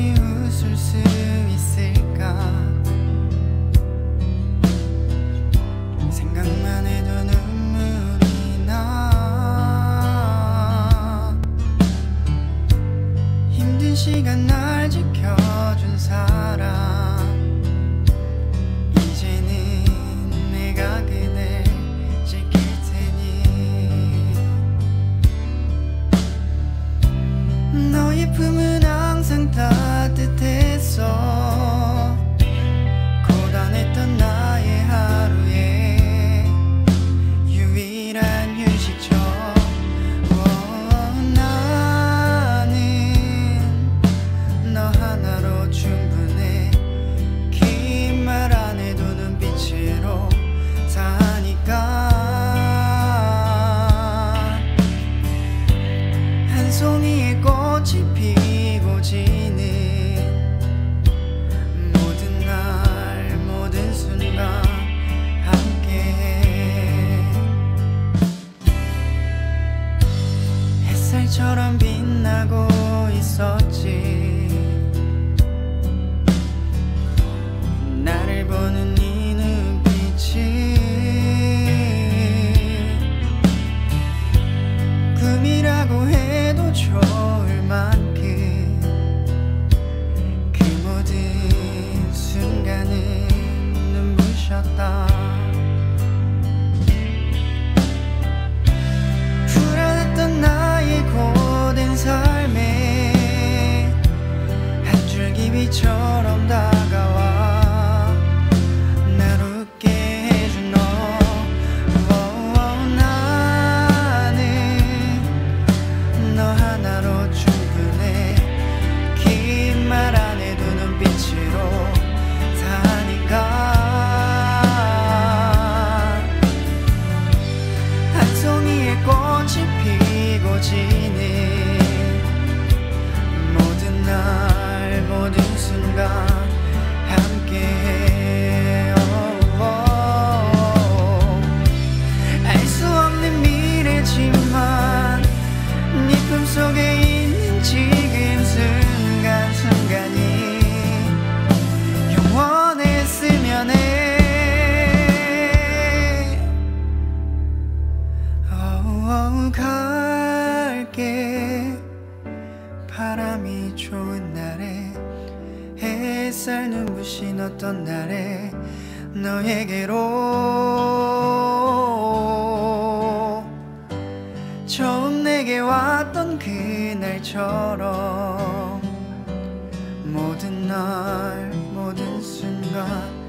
웃을 수 있을까? 생각만 해도 눈물이 나. 힘든 시간 날 지켜준 사람. 이제는 내가 그댈 지킬 테니. 너의 품은 따뜻했어 빛나고 있었지. 나를 보는 네 눈빛이 꿈이라고 해도 좋을 만큼 그 모든 순간은 눈부셨다 비처럼 다 갈게. 바람이 좋은 날에 햇살 눈부신 어떤 날에 너에게로 처음 내게 왔던 그날처럼 모든 날 모든 순간